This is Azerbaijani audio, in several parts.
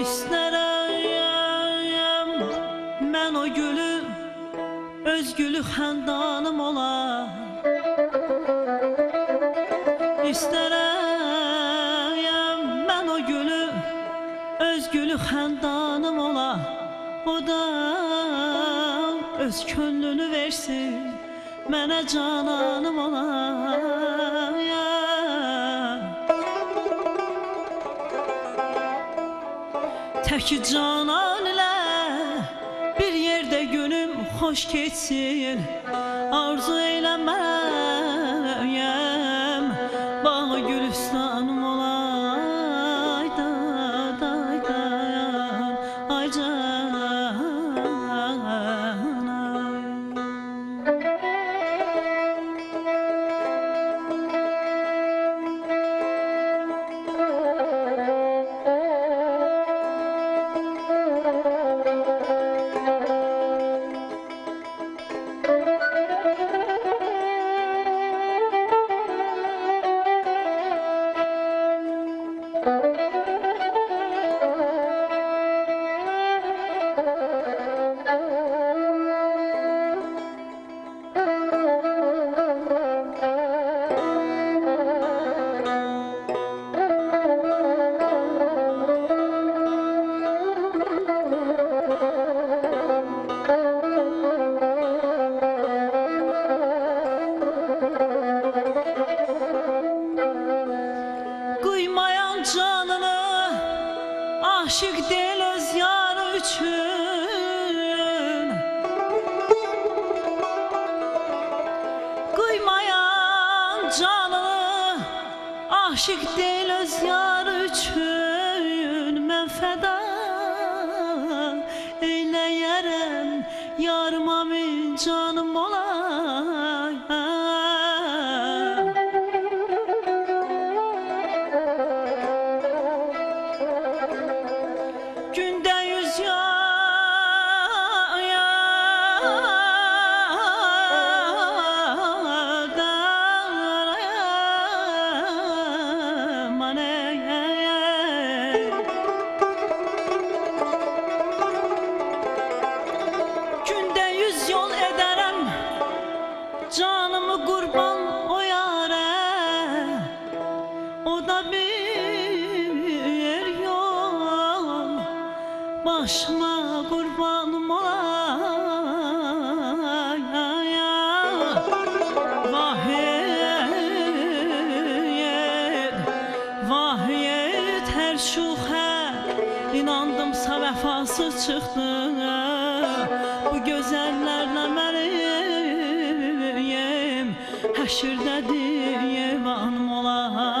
İstərəyəm mən o gülü Öz gülü xəndanım ola İstərəyəm mən o gülü Öz gülü xəndanım ola O da öz könlünü versin Mənə cananım ola Təki canan ilə bir yerdə günüm xoş keçsin. Arzu eləməyəm bağ gülüstan aşık değil öz yar üçün. Kıymayan canını aşık değil öz yar üçün. Mən feda nasıl çıxdın bu gözəllərlə mənim Həşirdədir yevanım olar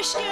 Krishna.